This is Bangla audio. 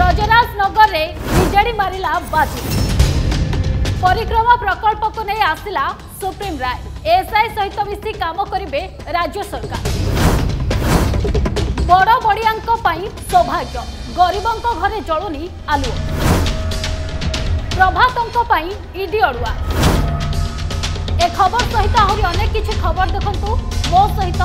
রজরাজনগরে বিজেডি মারিলা বাজি পরিক্রমা প্রকল্পক নিয়ে আসিলা সুপ্রিম রায় এসআই সহিত মিশি কাম করবে রাজ্য সরকার বড় বড়িয়াঙ্ক পাই সৌভাগ্য গরিবঙ্ক ঘরে জলুনি আলুও প্রভাতঙ্ক পাই ইডি অড়ুয়া এ খবর সহিত আহরি অনেক কিছু খবর দেখন্তু মো সহিত